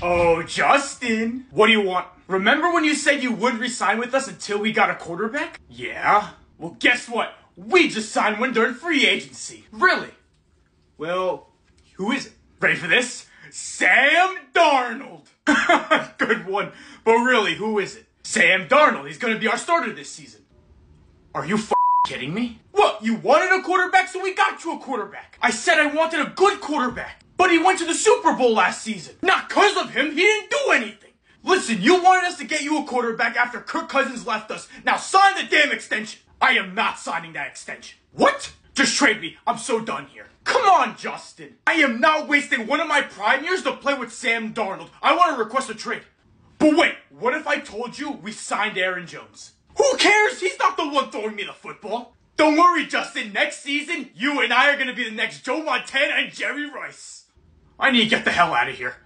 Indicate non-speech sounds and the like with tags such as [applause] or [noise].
Oh, Justin. What do you want? Remember when you said you would resign with us until we got a quarterback? Yeah. Well, guess what? We just signed one during free agency. Really? Well, who is it? Ready for this? Sam Darnold. [laughs] Good one. But really, who is it? Sam Darnold. He's going to be our starter this season. Are you kidding me? What? You wanted a quarterback, so we got you a quarterback. I said I wanted a good quarterback. But he went to the Super Bowl last season. Not cause of him, he didn't do anything. Listen, you wanted us to get you a quarterback after Kirk Cousins left us. Now sign the damn extension. I am not signing that extension. What? Just trade me. I'm so done here. Come on, Justin. I am not wasting one of my prime years to play with Sam Darnold. I want to request a trade. But wait, what if I told you we signed Aaron Jones? Who cares? He's not the one throwing me the football. Don't worry, Justin. Next season, you and I are going to be the next Joe Montana and Jerry Rice. I need to get the hell out of here.